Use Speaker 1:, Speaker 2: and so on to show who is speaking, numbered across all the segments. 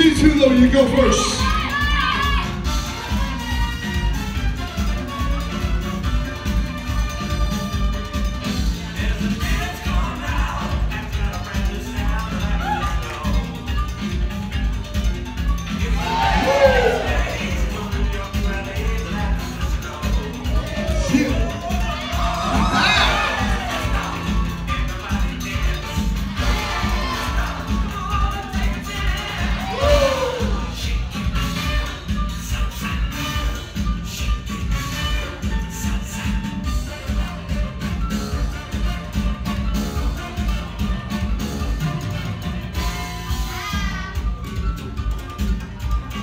Speaker 1: C2 though, you go first.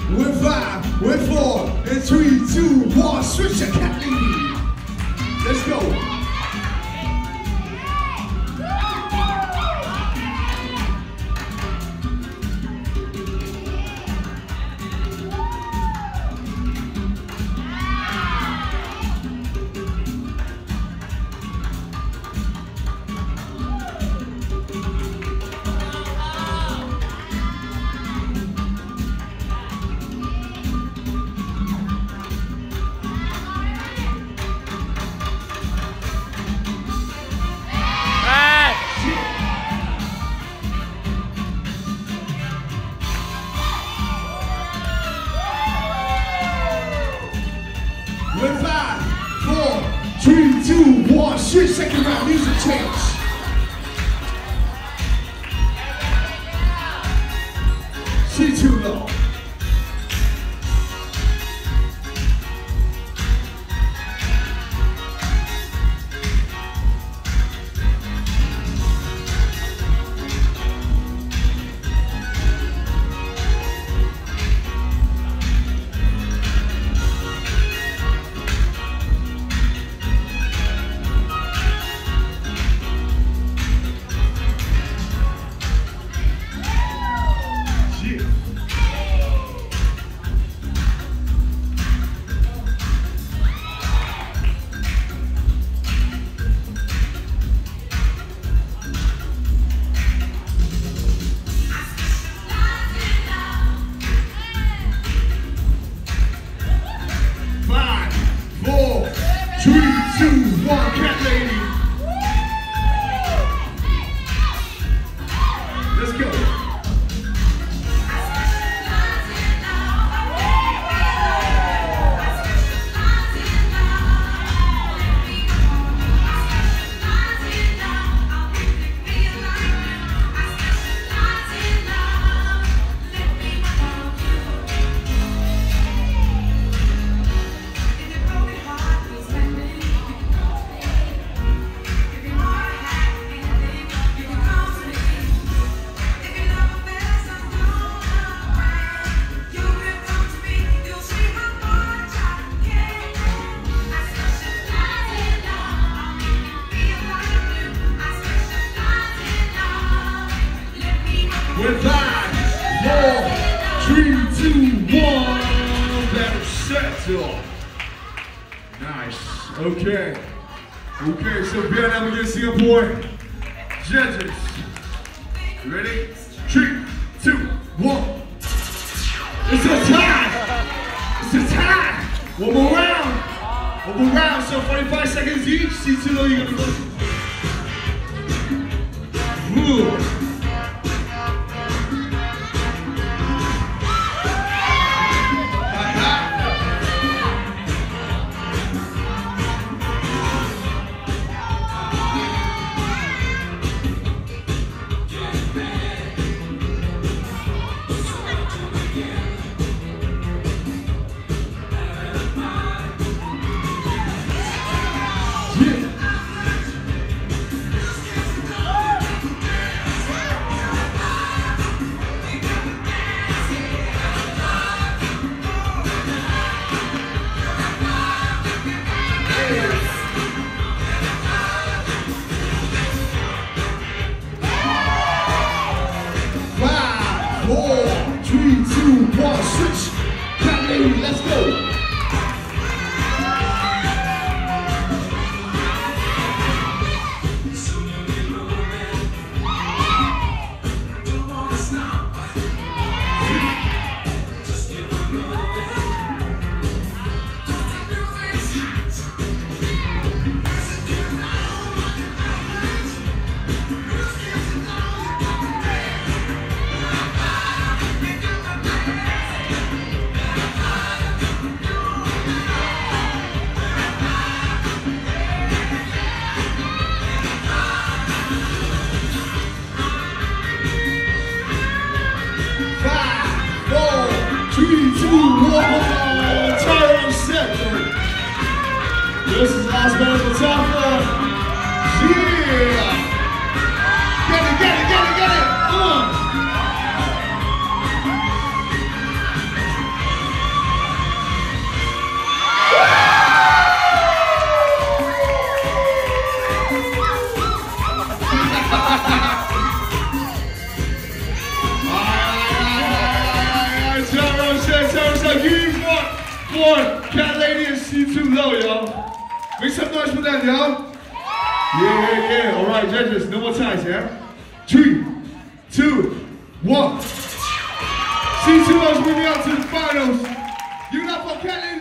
Speaker 1: With five, with four, and three, two, one, switch your cat. Let's go. With five, four, three, two, one, switch, second round, music change. C2 Low. Nice. Okay. Okay, so Vietnam against Singapore. Judges. Ready? Three, two, one. It's a tie. It's a tie. One more round. One more round. So 45 seconds each. C2 you're gonna go. Ooh. Let's go. Last man at the. Yeah. Get it, get it, get it, get it. Come on. Four, cat lady and C2 Low, y'all. Make some noise for that, y'all. Yeah, yeah, yeah. All right, judges, no more ties, yeah? Three, two, one. C2 Low's moving on to the finals. It up for C1.